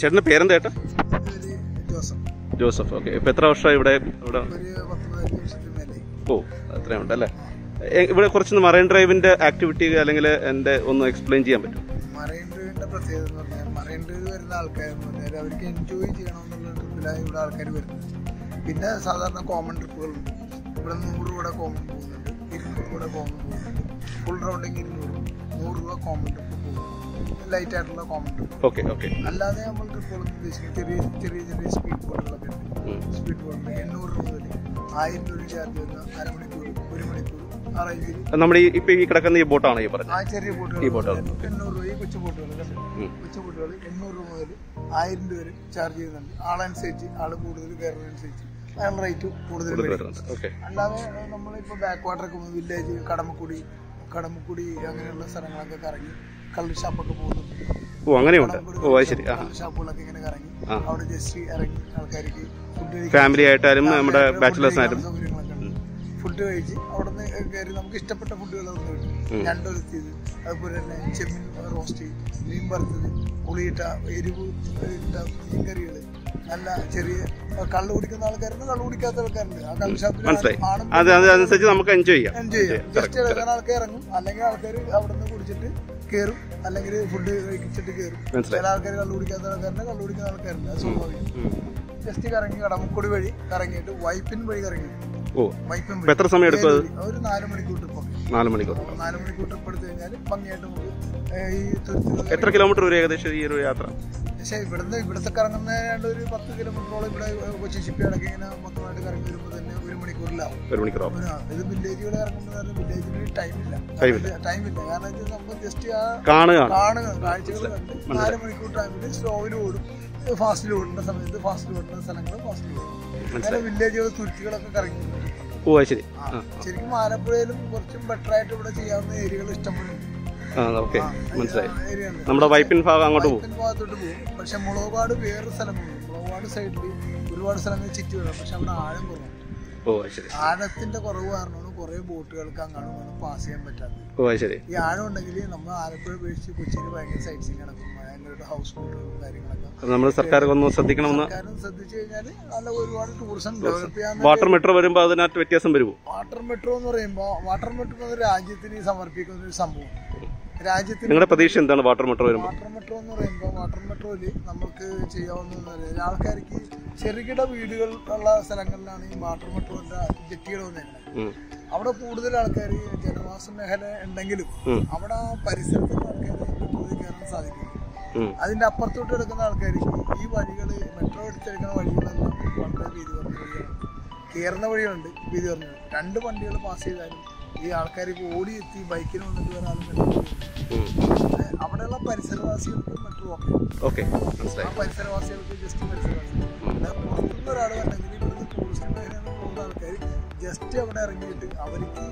ചേട്ടന്റെ പേരെന്താ ചേട്ടാ? ജോസഫ്. ഓക്കെ ഇപ്പൊ എത്ര വർഷമായി ഇവിടെ? ഇവിടെ ഓ അത്രയും ഉണ്ടല്ലേ ഇവിടെ കുറച്ച് മറൈൻ ഡ്രൈവിന്റെ ആക്ടിവിറ്റി അല്ലെങ്കിൽ എന്റെ ഒന്ന് എക്സ്പ്ലെയിൻ ചെയ്യാൻ പറ്റും മറൈൻ ഡ്രൈവിന്റെ പ്രത്യേകത എന്ന് പറഞ്ഞാൽ മറൈൻ ഡ്രൈവ് വരുന്ന പറഞ്ഞാൽ അവർക്ക് എൻജോയ് ചെയ്യണമെന്നുള്ള ട്രിപ്പിലാണ് ഇവിടെ ആൾക്കാർ വരുന്നത്. പിന്നെ സാധാരണ കോമൺ ട്രിപ്പുകളുണ്ട് ഇവിടെ നൂറ് രൂപ കോമൺ പോകുന്നുണ്ട് ഇരുന്നൂറ് രൂപ കോമൺ പോകുന്നുണ്ട് ഫുൾ റൗണ്ടിങ് ഇരുന്നൂറ് നൂറ് രൂപ കോമൺ ട്രിപ്പ് പോകും ലൈറ്റ് ആയിട്ടുള്ള ട്രിപ്പ് ഓക്കെ ഓക്കെ അല്ലാതെ നമ്മൾ ട്രിപ്പുകളൊന്നും ഉദ്ദേശിക്കുന്നത് ചെറിയ ചെറിയ ചെറിയ സ്പീഡ് ബോട്ടുകളൊക്കെ ഉണ്ട്. സ്പീഡ് ബോട്ടിൽ എണ്ണൂറ് രൂപ മുതൽ ആയിരം രൂപ ചാർജ് വരുന്ന അരമണിക്കൂർ ഒരു മണിക്കൂർ. ആ റേഞ്ചിൽ നമ്മുടെ ഇപ്പൊ ഈ കിടക്കുന്ന ഈ ബോട്ടാണ് ഈ പറഞ്ഞത്? ആ ചെറിയ ബോട്ടുകൾ ഈ ബോട്ടുകൾ. എണ്ണൂറ് രൂപ ഈ കൊച്ചു ബോട്ടുകൾ. കൊച്ചു ബോട്ടുകൾ എണ്ണൂറ് രൂപ മുതൽ ആയിരം രൂപ വരെ ചാർജ് ചെയ്യുന്നുണ്ട്. ആളനുസരിച്ച് ആൾ കൂടുതൽ കയറുന്നതനുസരിച്ച് അയാൾ റേറ്റ് കൂടുതൽ അല്ലാതെ നമ്മളിപ്പോ ബാക്ക് വാട്ടർ ഒക്കെ വില്ലേജ് കടമക്കുടി കടമക്കുടി അങ്ങനെയുള്ള സ്ഥലങ്ങളൊക്കെ കറങ്ങി കള്ള് ഷാപ്പൊക്കെ പോകുന്നുണ്ട് ഓ അങ്ങനെയുണ്ട്. ഓ അത് ശരി. ഷാപ്പുകളൊക്കെ ഇങ്ങനെ കറങ്ങി. അവിടെ ജസ്റ്റ് ഇറങ്ങി ആൾക്കാർക്ക് ഫുഡ് ഫാമിലി ആയിട്ടാലും നമ്മുടെ ബാച്ചിലേഴ്സിനായാലും ഫുഡ് കഴിച്ച് അവിടെ നിന്ന് കയറി നമുക്ക് ഇഷ്ടപ്പെട്ട ഫുഡുകളൊക്കെ കിട്ടും ഞണ്ടൊരുത്തിയത് അതുപോലെ തന്നെ ചെമ്മീൻ റോസ്റ്റ് മീൻ വറുത്തത് പുളിയിട്ട എരിവ് ഇട്ട മീൻ കറികൾ നല്ല ചെറിയ കള്ള് കുടിക്കുന്ന ആൾക്കാരുണ്ട് കള്ള് കുടിക്കാത്ത ആൾക്കാരുണ്ട്. ആ കള്ള് ഷാപ്പിൽ നമുക്ക് എൻജോയ് ചെയ്യാം. എൻജോയ് ചെയ്യാം. ജസ്റ്റ് ഇറങ്ങുന്ന ആൾക്കാർ ഇറങ്ങും. അല്ലെങ്കിൽ ആൾക്കാർ അവിടെ നിന്ന് കുടിച്ചിട്ട് കയറും അല്ലെങ്കിൽ ഫുഡ് കഴിച്ചിട്ട് കയറും ചില ആൾക്കാർ കള്ളുപിടിക്കാത്ത ആൾക്കാരുണ്ട് കള്ളുപിടിക്കുന്ന ആൾക്കാരുണ്ട്. അത് സ്വാഭാവികം. ജസ്റ്റ് കറങ്ങി കടമക്കുടി വഴി കറങ്ങിയിട്ട് വൈപ്പിൻ വഴി കറങ്ങി. എത്ര സമയം എടുക്കും ഒരു നാല് മണിക്കൂർ ട്രിപ്പ് നാല് മണിക്കൂർ. നാല് മണിക്കൂർ ട്രിപ്പ് എടുത്തു കഴിഞ്ഞാൽ ഭംഗിയായിട്ട് നമുക്ക് ഈ എത്ര കിലോമീറ്റർ വരും ഏകദേശം ഈ ഒരു യാത്ര? പക്ഷേ ഇവിടുന്ന് ഇവിടുത്തെ കറങ്ങുന്ന ഒരു പത്ത് കിലോമീറ്ററോളം ഇവിടെ കൊച്ചി ഷിപ്പിയാടൊക്കെ ഇങ്ങനെ മൊത്തമായിട്ട് കറങ്ങി വരുമ്പോൾ തന്നെ ഒരു മണിക്കൂറിലാവും. ഒരു മണിക്കൂറാവും. ഇത് വില്ലേജുകൾ ഇറങ്ങുമ്പോൾ വില്ലേജിന് ടൈമില്ല ടൈമില്ല. കാരണം നമ്മൾ ജസ്റ്റ് ആ കാണുകയാണ് കാണുക. കാഴ്ചകൾ കണ്ട് നാല് മണിക്കൂർ ടൈമിൽ സ്ലോവിൽ ഓടും. ഫാസ്റ്റിൽ ഓടുന്ന സമയത്ത് ഫാസ്റ്റിൽ ഓടുന്ന സ്ഥലങ്ങൾ ഫാസ്റ്റിൽ ഓടും. അങ്ങനെ വില്ലേജുകൾ തുരുത്തികളൊക്കെ കറങ്ങി ശരി. ശരിക്കും ആലപ്പുഴയിലും കുറച്ചും ബെറ്റർ ആയിട്ട് ഇവിടെ ചെയ്യാവുന്ന ഏരിയകൾ ഇഷ്ടംപോലെ ഉണ്ട്. ആ ഓക്കെ മനസ്സിലായി. നമ്മുടെ വൈപ്പിൻ ഭാഗം അങ്ങോട്ട് പോകും. ഭാഗത്തോട്ട് പോകും. പക്ഷെ മുളകാട് വേറൊരു സ്ഥലമാണ് മുളകാട് സൈഡിൽ ഒരുപാട് സ്ഥലങ്ങൾ ചുറ്റി വരാം. പക്ഷെ അവിടെ ആഴം കുറവാണ്. ഓ ശരി. ആഴത്തിന്റെ കുറവ് കാരണമാണ് കുറെ ബോട്ടുകൾക്ക് അങ്ങോട്ടും ഇങ്ങോട്ടും പാസ് ചെയ്യാൻ പറ്റാത്തത്. ഓ ശരി. ഈ ആഴം ഉണ്ടെങ്കിൽ നമ്മൾ ആലപ്പുഴ ഉപേക്ഷിച്ച് കൊച്ചിയിൽ ഭയങ്കര സൈറ്റ് സീൻ നടക്കും ഭയങ്കര ഹൗസ് ബോട്ടുകളും കാര്യങ്ങളൊക്കെ. നമ്മുടെ നമ്മൾ സർക്കാർ ഒന്ന് ശ്രദ്ധിക്കണമെന്ന് ശ്രദ്ധിച്ചു കഴിഞ്ഞാൽ നല്ല ഒരുപാട് ടൂറിസം ഡെവലപ്പ് ചെയ്യാൻ വാട്ടർ മെട്രോ വരുമ്പോൾ അതിനകത്ത് വ്യത്യാസം വരുമോ വാട്ടർ മെട്രോ എന്ന് പറയുമ്പോൾ വാട്ടർ മെട്രോ രാജ്യത്തിന് സമർപ്പിക്കുന്ന ഒരു സംഭവം രാജ്യത്തിന് നിങ്ങളുടെ പ്രതീക്ഷ എന്താണ്? വാട്ടർ മെട്രോ വരുമ്പോൾ വാട്ടർ മെട്രോ എന്ന് പറയുമ്പോൾ വാട്ടർ മെട്രോയിൽ നമുക്ക് ചെയ്യാവുന്ന ആൾക്കാർക്ക് ചെറുകിട വീടുകൾ ഉള്ള സ്ഥലങ്ങളിലാണ് ഈ വാട്ടർ മെട്രോന്റെ ജെട്ടികൾ വന്നേക്കുന്നത് അവിടെ കൂടുതൽ ആൾക്കാർ ജനവാസ മേഖല ഉണ്ടെങ്കിലും. അവിടെ പരിസരത്തുള്ള ആൾക്കാർ മെട്രോയിൽ കയറാൻ സാധിക്കും അതിന്റെ അപ്പുറത്തോട്ട് എടുക്കുന്ന ആൾക്കാർക്ക് ഈ വഴികൾ മെട്രോ എടുത്തെടുക്കുന്ന വഴികളെല്ലാം വളരെ വീതി കുറഞ്ഞ വഴികളാണ് കയറുന്ന വഴികളുണ്ട് വീതി കുറഞ്ഞ രണ്ട് വണ്ടികൾ പാസ് ചെയ്താലും ഈ ആൾക്കാർ ഇപ്പോൾ ഓടി എത്തി ബൈക്കിന് വന്നിട്ട് വരാനും. അവിടെയുള്ള പരിസരവാസികൾക്കും മറ്റും ഓക്കെ ആ പരിസരവാസികൾക്ക് ജസ്റ്റ് പരിസരവാസികൾ. പുറത്തുനിന്ന് ഒരാൾ വന്നെങ്കിൽ ഇവിടുന്ന് ടൂറിസ്റ്റ് മേഖലയിൽ പോകുന്ന ആൾക്കാർ ജസ്റ്റ് അവിടെ ഇറങ്ങിയിട്ട് അവർക്ക്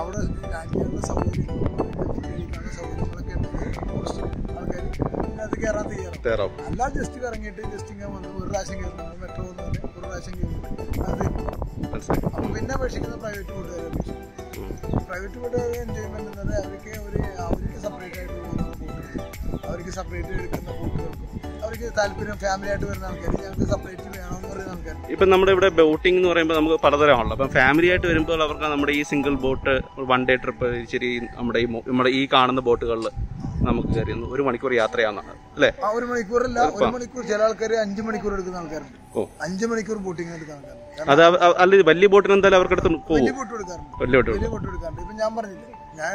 അവിടെ രാജ്യങ്ങളുടെ സൗകര്യങ്ങളും സൗകര്യങ്ങളൊക്കെ ഉണ്ടെങ്കിൽ ടൂറിസ്റ്റ് ആൾക്കാർ കയറാൻ തയ്യാറാണ്. അല്ല ജസ്റ്റ് ഇറങ്ങിയിട്ട് ജസ്റ്റ് ഇങ്ങനെ വന്ന് ഒരു പ്രാവശ്യം കയറുന്നത് മെട്രോ എന്ന് ഒരു പ്രാവശ്യം കയറുന്നത് അത് അപ്പോൾ അപ്പം പിന്നെ അപേക്ഷിക്കുന്ന പ്രൈവറ്റ് കൂട്ടുകാരെ അപേക്ഷിക്കും ഉം. പ്രൈവറ്റ് ബോട്ടുകാരെ എൻജോയ്മെന്റ് എന്നത് അവർക്ക് ഒരു അവർക്ക് സെപ്പറേറ്റ് ആയിട്ട് പോകുന്ന അവർക്ക് സെപ്പറേറ്റ് എടുക്കുന്ന ബോട്ടുകൾക്കും അവർക്ക് താല്പര്യം ഫാമിലി ആയിട്ട് വരുന്ന ആൾക്കാർ ഞങ്ങൾക്ക് സെപ്പറേറ്റ് വേണമെന്ന് പറയുന്ന ആൾക്കാർ ഇപ്പം നമ്മുടെ ഇവിടെ ബോട്ടിംഗ് എന്ന് പറയുമ്പോൾ നമുക്ക് പലതരമാണല്ലോ അപ്പം ഫാമിലി ആയിട്ട് വരുമ്പോൾ അവർക്ക് നമ്മുടെ ഈ single boat one day trip ശരി നമ്മുടെ ഈ നമ്മുടെ ഈ കാണുന്ന ബോട്ടുകളിൽ നമുക്ക് കയറി ഒരു മണിക്കൂർ യാത്രയാണ് അല്ലേ? ഒരു മണിക്കൂറല്ല. ഒരു മണിക്കൂർ ചില ആൾക്കാർ അഞ്ച് മണിക്കൂർ എടുക്കുന്ന ആൾക്കാരുണ്ട്. ഓ. അഞ്ച് മണിക്കൂർ ബോട്ടിംഗ് എടുക്കുന്ന അത് അല്ല വലിയ ബോട്ടിന് എന്തായാലും അവർക്കടുത്ത് പോകും വലിയ ബോട്ട് എടുക്കാറുണ്ട്. വലിയ ബോട്ട് എടുക്കാറുണ്ട്. ഇപ്പൊ ഞാൻ പറഞ്ഞില്ലേ ഞാൻ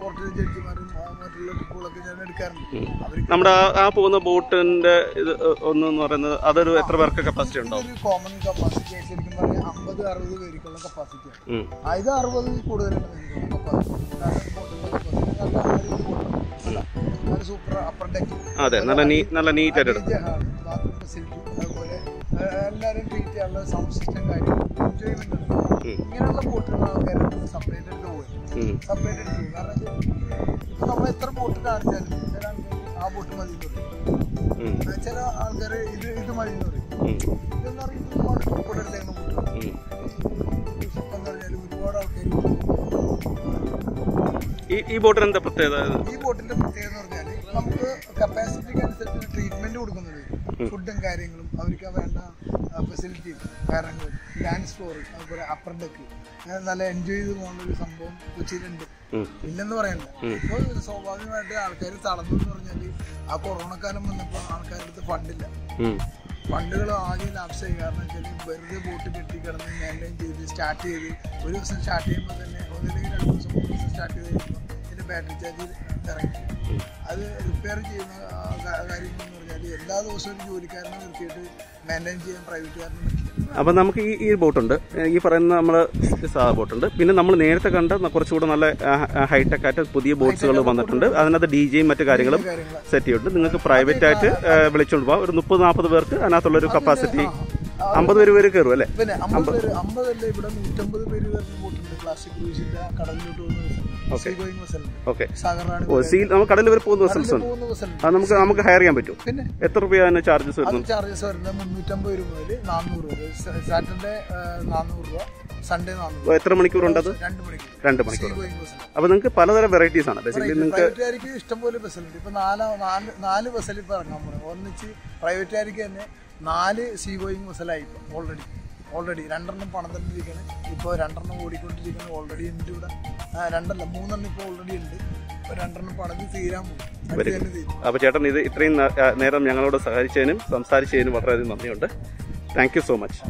കോർട്ടിലെ ജഡ്ജിമാരും മറ്റുള്ള ട്രിപ്പുകളൊക്കെ ഞാൻ എടുക്കാറുണ്ട്. നമ്മുടെ ആ- പോകുന്ന ബോട്ടിന്റെ ഇത് ഒന്നെന്ന് പറയുന്നത് അതൊരു എത്ര പേർക്ക് കപ്പാസിറ്റി ഉണ്ടോ കോമൺ കപ്പാസിറ്റി ശരിക്കും പറഞ്ഞാൽ അമ്പത് അറുപത് പേർക്കുള്ള കപ്പാസിറ്റിയാണ് ഉം. ആ, ഇത് അറുപത് കപ്പാസിറ്റി കാരണം കപ്പാസിറ്റി സൂപ്പർ അപ്പർ ഡെക്ക് അതെ നല്ല നീ നല്ല നീറ്റ് ആയിട്ട് ബാത്റൂം ഫെസിലിറ്റി അതുപോലെ എല്ലാവരും ട്രീറ്റ് ചെയ്യാനുള്ള സൗണ്ട് സിസ്റ്റം കാര്യങ്ങൾ എൻജോയ്മെന്റ് ഉണ്ട്. ഇങ്ങനെയുള്ള ബോട്ടുകൾ സെപ്പറേറ്റഡ് സെപ്പറേറ്റ് സെപ്പറേറ്റഡ് പോകും കാരണം നമ്മൾ എത്ര ബോട്ട് കാണിച്ചാലും ചില ആൾക്കാർ ആ ബോട്ട് മതി എന്ന് പറയും. ചില ആൾക്കാർ ഇത് ഇത് മതി എന്ന് പറയും. ഇതെന്ന് പറയുന്നത് ഒരുപാട് പറഞ്ഞാൽ ഒരുപാട് ആൾക്കാർ ഈ ബോട്ടിന് എന്താ പ്രത്യേകത? ഈ ബോട്ടിന്റെ പ്രത്യേകത ഫുഡും കാര്യങ്ങളും അവർക്ക് വേണ്ട ഫെസിലിറ്റിയും കാര്യങ്ങളും ഡാൻസ് ഫ്ലോർ അതുപോലെ അപ്പർ ഡെക്ക് അങ്ങനെ നല്ല എൻജോയ് ചെയ്ത് പോകുന്ന ഒരു സംഭവം കൊച്ചിയിലുണ്ട്. ഇല്ലെന്ന് പറയണ്ട. ഇപ്പോൾ സ്വാഭാവികമായിട്ട് ആൾക്കാർ തളർന്നു എന്ന് പറഞ്ഞാൽ ആ കൊറോണ കാലം വന്നപ്പോൾ ആൾക്കാരുടെ അടുത്ത് ഫണ്ടില്ല. ഫണ്ടുകൾ ആദ്യം ലാപ്സായി കാരണം വെച്ചാൽ വെറുതെ ബോട്ട് കെട്ടി കിടന്ന് മെയിന്റെയിൻ ചെയ്ത് സ്റ്റാർട്ട് ചെയ്ത് ഒരു ദിവസം സ്റ്റാർട്ട് ചെയ്യുമ്പോൾ തന്നെ ഒന്നില്ലെങ്കിൽ രണ്ട് ബാറ്ററി ചാർജ് ഇറങ്ങി അത് റിപ്പയർ ചെയ്യുന്ന കാര്യം എന്ന് പറഞ്ഞാൽ എല്ലാ ദിവസവും ജോലിക്കാരനെ നിർത്തിയിട്ട് മെയിന്റെയിൻ ചെയ്യാൻ പ്രൈവറ്റുകാരനെ പറ്റില്ല അപ്പം നമുക്ക് ഈ ഈ ബോട്ടുണ്ട് ഈ പറയുന്ന നമ്മൾ സാധാ ബോട്ടുണ്ട് പിന്നെ നമ്മൾ നേരത്തെ കണ്ട കുറച്ചുകൂടെ നല്ല ഹൈടെക് ആയിട്ട് പുതിയ ബോട്ട്സുകൾ വന്നിട്ടുണ്ട്. അതിനകത്ത് ഡി ജെയും മറ്റു കാര്യങ്ങളും സെറ്റ് ചെയ്തിട്ടുണ്ട്. നിങ്ങൾക്ക് പ്രൈവറ്റ് ആയിട്ട് വിളിച്ചുകൊണ്ട് പോകാം ഒരു മുപ്പത് നാൽപ്പത് പേർക്ക് അതിനകത്തുള്ളൊരു കപ്പാസിറ്റി അമ്പത് പേര് പേര് കയറും അല്ലേ? പിന്നെ അമ്പത് ഇവിടെ നൂറ്റമ്പത് പേര് ബോട്ടുണ്ട് ക്ലാസിക് ക്രൂസിന്റെ കടലിലോട്ട് പോകുന്ന കടലിൽ വരെ പോകുന്ന വെസൽസ് ഉണ്ട് അത് നമുക്ക് നമുക്ക് ഹയർ ചെയ്യാൻ പറ്റും പിന്നെ? എത്ര രൂപയാണ് ചാർജസ് വരുന്നത്? ചാർജസ് വരുന്നത് മുന്നൂറ്റമ്പത് രൂപ മുതൽ നാനൂറ് രൂപ. സാറ്റർഡേ നാനൂറ് രൂപ. സൺഡേ എത്ര മണിക്കൂറുണ്ട് അത്? രണ്ട് മണിക്കൂർ. അപ്പൊ നിങ്ങൾക്ക് പലതരം വെറൈറ്റീസ് ആണ്. ബേസിക്കലി നിങ്ങൾക്ക് ഇഷ്ടംപോലെ ബസ്സുണ്ട് ഇപ്പൊ നാല് നാല് ബസ്സിൽ ഇപ്പൊ ഇറങ്ങാൻ പോണേ. ഒന്നിച്ച് പ്രൈവറ്റുകാർക്ക് തന്നെ നാല് സീ ഗോയിങ് ബസ്സിലായി ഓൾറെഡി ഓൾറെഡി രണ്ടെണ്ണം പണം തന്നെ ഇരിക്കണം ഇപ്പോൾ രണ്ടെണ്ണം ഓടിക്കൊണ്ടിരിക്കുന്നത് ഓൾറെഡി ഉണ്ട് ഇവിടെ. രണ്ടല്ല മൂന്നെണ്ണം ഇപ്പോൾ ഓൾറെഡി ഉണ്ട്. രണ്ടെണ്ണം പണിത് തീരാൻ പോകും അപ്പോൾ ചേട്ടൻ ഇത് ഇത്രയും നേരം ഞങ്ങളോട് സഹായിച്ചതിനും സംസാരിച്ചതിനും വളരെയധികം നന്ദിയുണ്ട്. Thank you so much